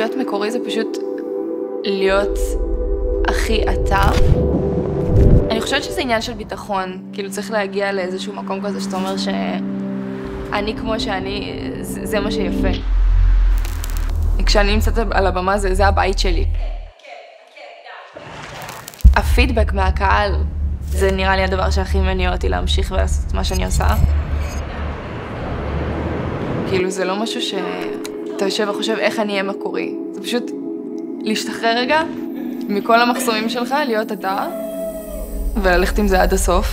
להיות מקורי זה פשוט להיות הכי אתה. אני חושבת שזה עניין של ביטחון, כאילו צריך להגיע לאיזשהו מקום כזה שאתה אומר שאני כמו שאני, זה, מה שיפה. כשאני נמצאת על הבמה זה, זה הבית שלי. הפידבק מהקהל זה נראה לי הדבר שהכי מניע אותי להמשיך ולעשות את מה שאני עושה. כאילו זה לא משהו שאתה יושב וחושב איך אני אהיה מקורי, זה פשוט להשתחרר רגע מכל המחסומים שלך, להיות אתה, וללכת עם זה עד הסוף.